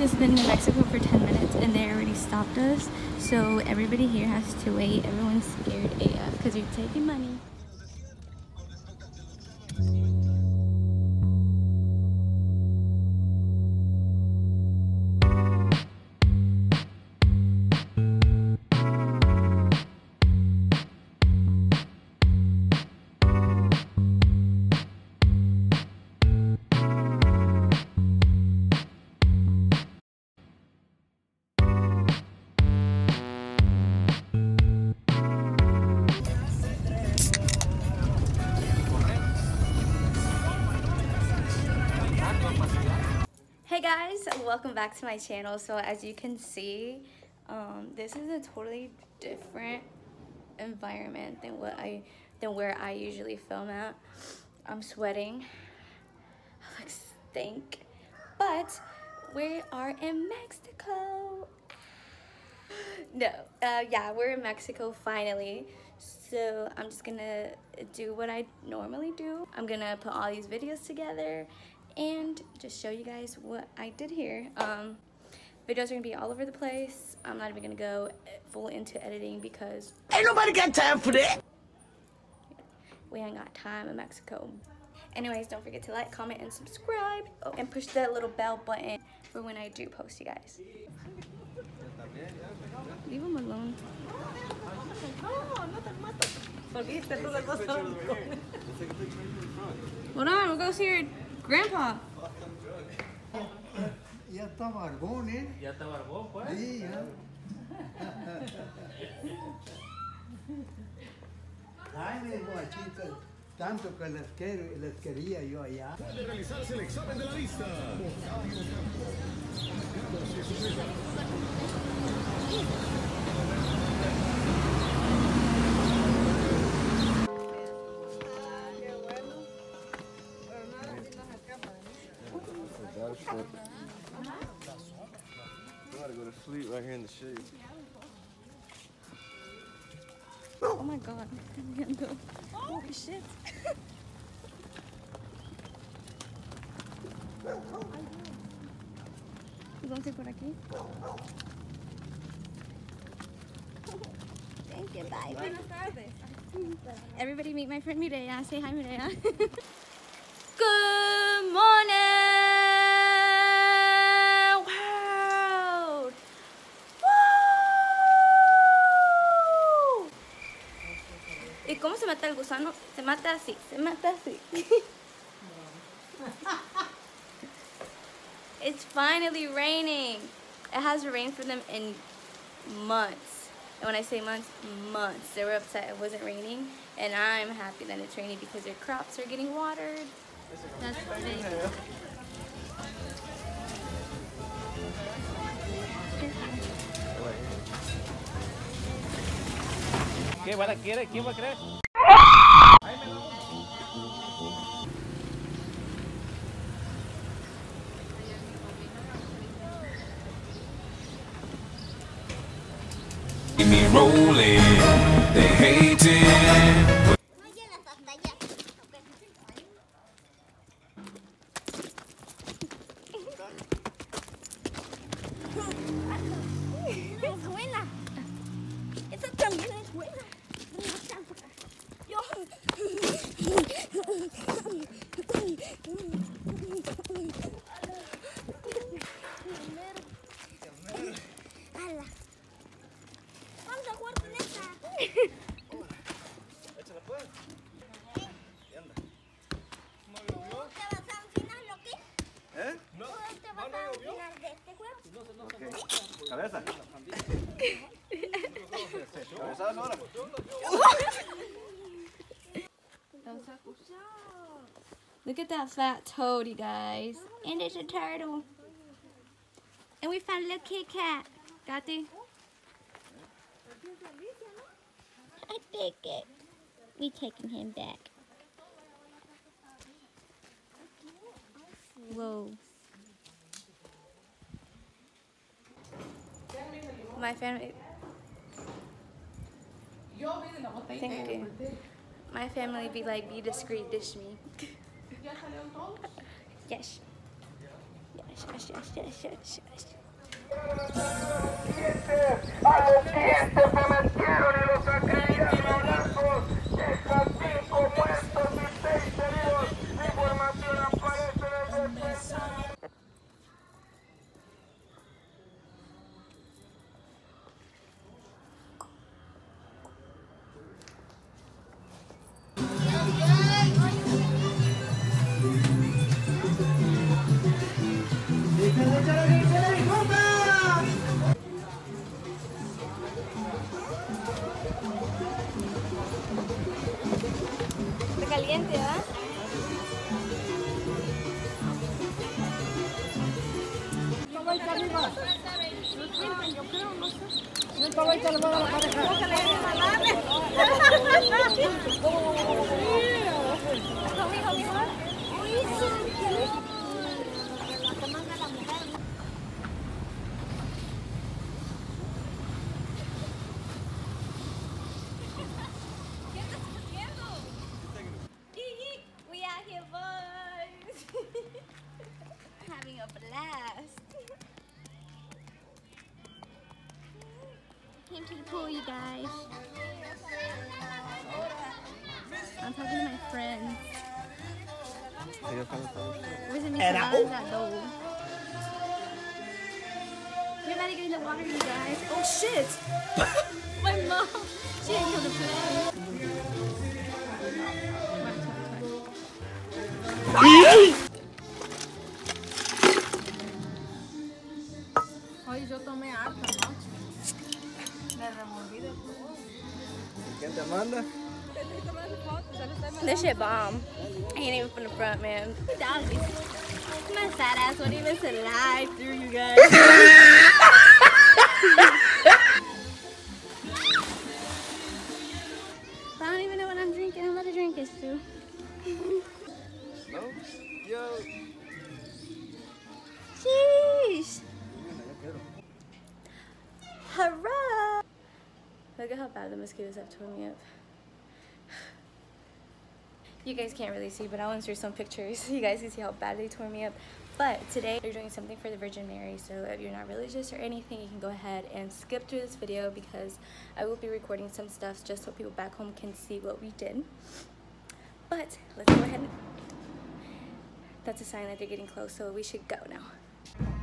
just been in Mexico for 10 minutes and they already stopped us. So everybody here has to wait. Everyone's scared AF because they're taking money. Welcome back to my channel. So as you can see, um, this is a totally different environment than what I than where I usually film at. I'm sweating. I look stink. But we are in Mexico. No, uh, yeah, we're in Mexico finally. So I'm just gonna do what I normally do. I'm gonna put all these videos together and just show you guys what I did here. Um, videos are gonna be all over the place. I'm not even gonna go full into editing because Ain't nobody got time for that. we ain't got time in Mexico. Anyways, don't forget to like, comment, and subscribe. Oh, and push that little bell button for when I do post, you guys. Leave them alone. Hold on, we'll go see your grandpa. Ya está barbón, ¿eh? Ya está barbón, pues. Sí, ya. Ay, mis guachitas, tanto que les, quiero, les quería yo allá. Puede realizarse el examen de la vista. Sleep right here in the shade. Oh my god. I'm gonna go. Holy shit. Vamos a ir por aquí. Thank you, bye. Buenas tardes. Everybody meet my friend Mireya. Say hi, Mireya. Good morning, el gusano? Se mata así, se mata así. it's finally raining. It hasn't rained for them in months. And when I say months, months. They were upset it wasn't raining. And I'm happy that it's raining because their crops are getting watered. That's big. ¿Qué? ¿Va a quiere? ¿Quién va a creer? They hating. Es that fat toad, you guys. And it's a turtle. And we found a little kitty cat. Got the? I take it. We taking him back. Whoa. My family. Thank you. My family be like, be discreet, dish me. ¿Ya salieron todos? Yes. Yes, yes, yes, yes, yes, yes. A los dientes, a los dientes me metieron y los acribillaron. caliente, ¿verdad? No va a ir arriba. No sienten, yo creo, no a. Came to the pool, you guys. I'm talking to my friends. Where's the Michelada though? We're about to get in the water, you guys. Oh shit! my mom, she didn't come to play. Hoy yo tomé harta noche. Me revolví de todo. ¿Quién te manda? This shit bomb. Um, he ain't even from the front, man. Dog, my fat ass won't even slide through you guys. Mosquitoes have torn me up. You guys can't really see, but I'll insert some pictures. So you guys can see how bad they tore me up. But today, they're doing something for the Virgin Mary, so if you're not religious or anything, you can go ahead and skip through this video because I will be recording some stuff just so people back home can see what we did. But let's go ahead. That's a sign that they're getting close, so we should go now.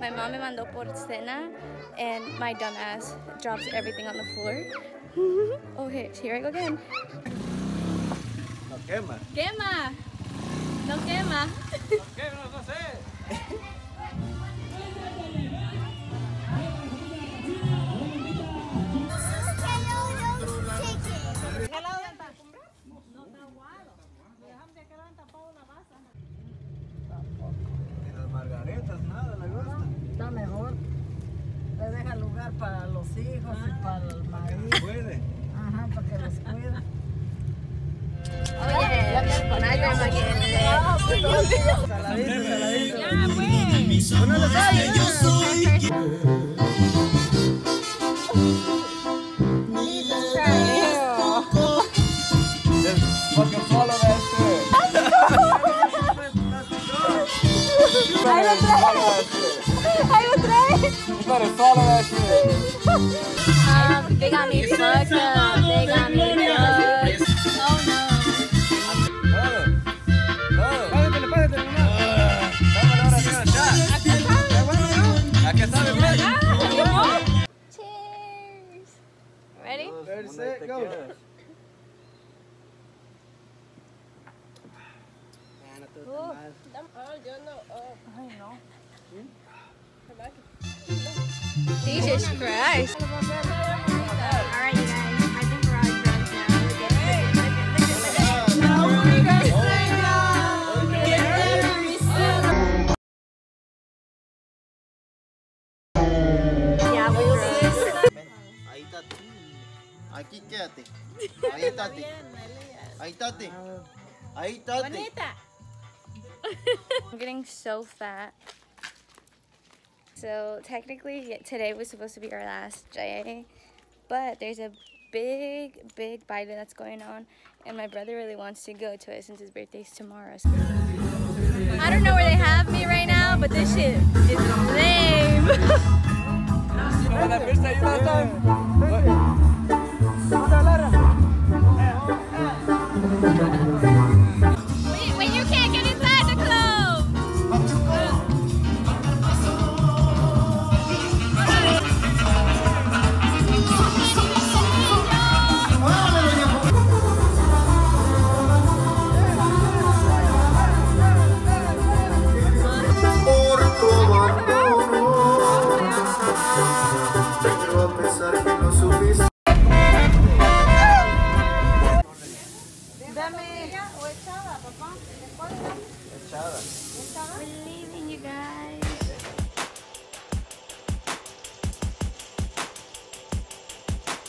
My mom me mandó por cena, and my dumbass drops everything on the floor. okay, here, here I go again. No quema. Quema. No quema. No, no mejor le deja lugar para los hijos y para el marido. Ajá, para que los cuide. Oye, la. Yo soy lo traje. Ahí lo trae. You better swallow that shit. Um, they got me fucked up. They got me fucked. Oh no. Todo. Todo. Pásatelo, pásatelo, nomás. Dame ahora sí una shot. ¿Está bueno, no? ¿A qué sabe, pues? Cheers. Ready? Ready, Una y set, te go. quedas. Jesus Christ. Alright, you guys. I think we're all drunk now. We're getting Yeah, we're drunk. Ahí está Aquí quédate. Ahí estate. Ahí estate. Ahí estate. I'm getting so fat. So technically today was supposed to be our last day, but there's a big, big baile that's going on, and my brother really wants to go to it since his birthday's tomorrow. So- I don't know where they have me right now, but this shit is lame.